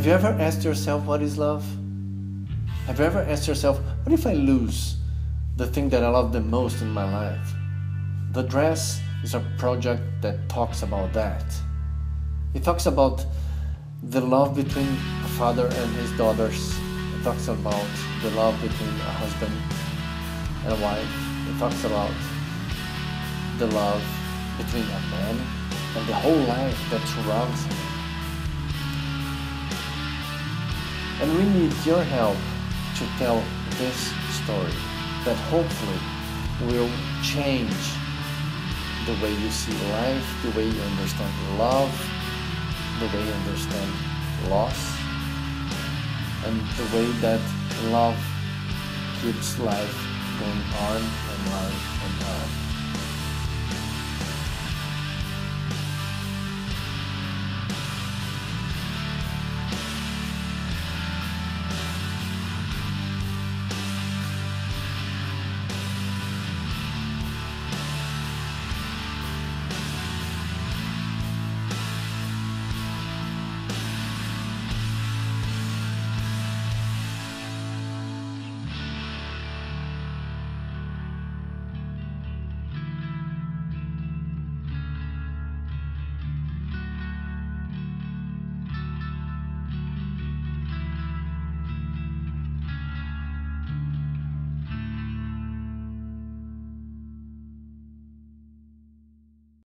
Have you ever asked yourself what is love? Have you ever asked yourself, what if I lose the thing that I love the most in my life? The dress is a project that talks about that. It talks about the love between a father and his daughters. It talks about the love between a husband and a wife. It talks about the love between a man and the whole life that surrounds him. And we need your help to tell this story that hopefully will change the way you see life, the way you understand love, the way you understand loss, and the way that love keeps life going on and on and on.